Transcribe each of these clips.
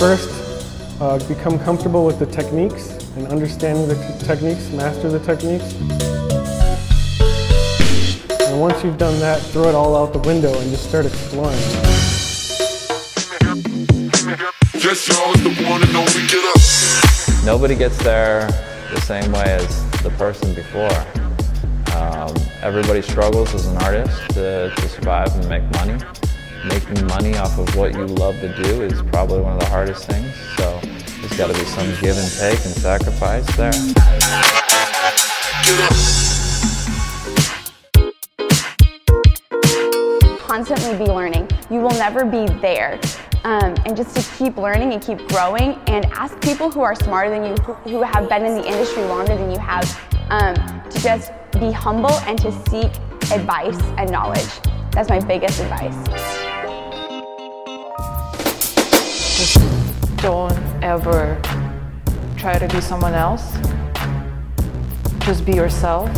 First, uh, become comfortable with the techniques and understanding the techniques, master the techniques. And once you've done that, throw it all out the window and just start exploring. Yes, y'all is the one and only get up. Nobody gets there the same way as the person before. Um, everybody struggles as an artist to, to survive and make money. Making money off of what you love to do is probably one of the hardest things. So there's got to be some give and take and sacrifice there. Constantly be learning. You will never be there. Um, and just to keep learning and keep growing and ask people who are smarter than you, who, have been in the industry longer than you have, um, to just be humble and to seek advice and knowledge. That's my biggest advice. Just don't ever try to be someone else. Just be yourself.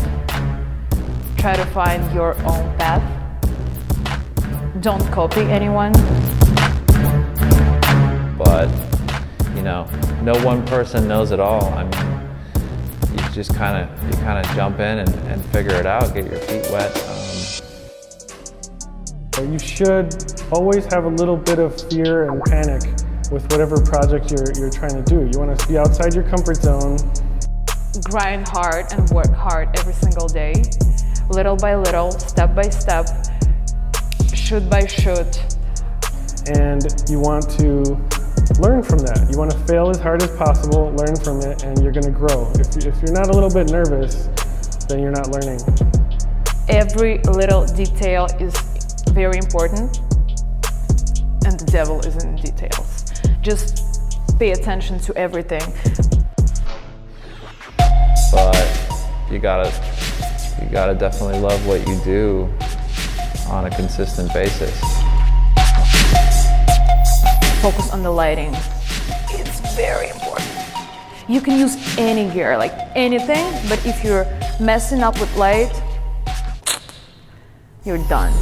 Try to find your own path. Don't copy anyone. But, you know, no one person knows it all. I mean, you just kind of you kind of jump in and, and figure it out, get your feet wet. Um, So you should always have a little bit of fear and panic with whatever project you're, you're trying to do. You want to be outside your comfort zone. Grind hard and work hard every single day, little by little, step by step, shoot by shoot. and you want to learn from that. You want to fail as hard as possible, learn from it, and you're going to grow. If, if you're not a little bit nervous, then you're not learning. Every little detail is very important, and the devil is in the details. Just pay attention to everything. but you gotta you gotta definitely love what you do on a consistent basis. Focus on the lighting. It's very important. You can use any gear, like anything, but if you're messing up with light, you're done.